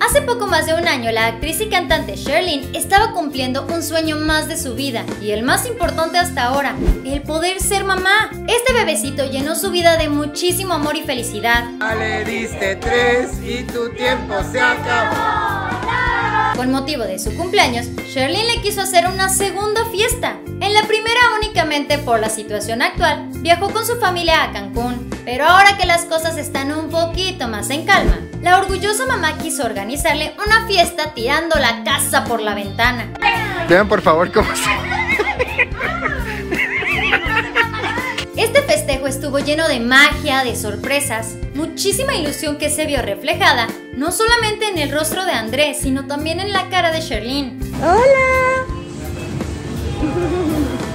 Hace poco más de un año, la actriz y cantante Sherlyn estaba cumpliendo un sueño más de su vida y el más importante hasta ahora, el poder ser mamá. Este bebecito llenó su vida de muchísimo amor y felicidad. Le diste tres y tu tiempo se acabó. Con motivo de su cumpleaños, Sherlyn le quiso hacer una segunda fiesta. En la primera únicamente por la situación actual, viajó con su familia a Cancún. Pero ahora que las cosas están un poquito más en calma, la orgullosa mamá quiso organizarle una fiesta tirando la casa por la ventana. Vean por favor cómo se... estuvo lleno de magia, de sorpresas, muchísima ilusión que se vio reflejada, no solamente en el rostro de Andrés, sino también en la cara de Sherlyn. ¡Hola!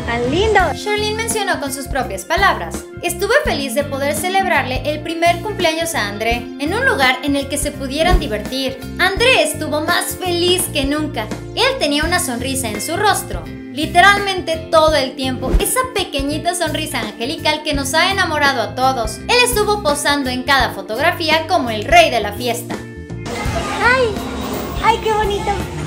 ¡Tan lindo! Sherlyn mencionó con sus propias palabras. Estuve feliz de poder celebrarle el primer cumpleaños a André, en un lugar en el que se pudieran divertir. André estuvo más feliz que nunca. Él tenía una sonrisa en su rostro, literalmente todo el tiempo, esa pequeñita sonrisa angelical que nos ha enamorado a todos. Él estuvo posando en cada fotografía como el rey de la fiesta. ¡Ay! ¡Ay, qué bonito!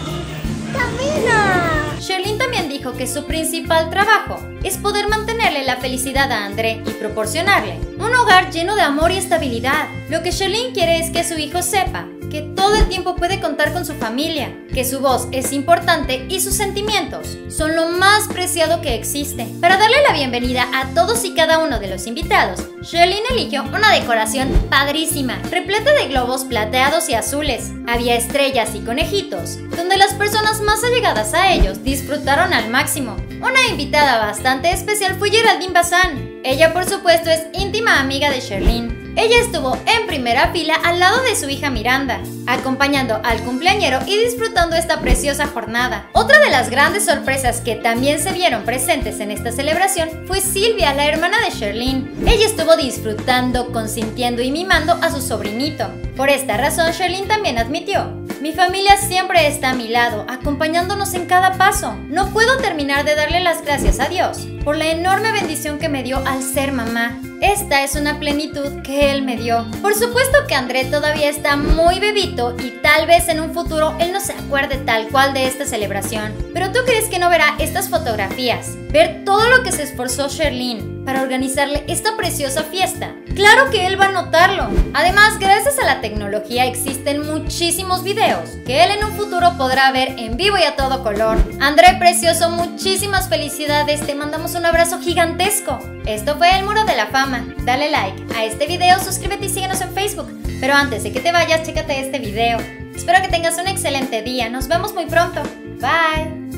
Que su principal trabajo es poder mantenerle la felicidad a André y proporcionarle un hogar lleno de amor y estabilidad. Lo que Sherlyn quiere es que su hijo sepa que todo el tiempo puede contar con su familia, que su voz es importante y sus sentimientos son lo más preciado que existe. Para darle la bienvenida a todos y cada uno de los invitados, Sherlyn eligió una decoración padrísima, repleta de globos plateados y azules. Había estrellas y conejitos, donde más allegadas a ellos disfrutaron al máximo. Una invitada bastante especial fue Geraldine Bazán. Ella por supuesto es íntima amiga de Sherlyn. Ella estuvo en primera fila al lado de su hija Miranda, acompañando al cumpleañero y disfrutando esta preciosa jornada. Otra de las grandes sorpresas que también se vieron presentes en esta celebración fue Silvia, la hermana de Sherlyn. Ella estuvo disfrutando, consintiendo y mimando a su sobrinito. Por esta razón, Sherlyn también admitió, mi familia siempre está a mi lado, acompañándonos en cada paso. No puedo terminar de darle las gracias a Dios por la enorme bendición que me dio al ser mamá. Esta es una plenitud que Él me dio. Por supuesto que André todavía está muy bebito y tal vez en un futuro Él no se acuerde tal cual de esta celebración. Pero tú crees que no verá estas fotografías, ver todo lo que se esforzó Sherlyn para organizarle esta preciosa fiesta. Claro que él va a notarlo. Además, gracias a la tecnología existen muchísimos videos que él en un futuro podrá ver en vivo y a todo color. André Precioso, muchísimas felicidades, te mandamos un abrazo gigantesco. Esto fue El Muro de la Fama. Dale like a este video, suscríbete y síguenos en Facebook. Pero antes de que te vayas, chécate este video. Espero que tengas un excelente día. Nos vemos muy pronto. Bye.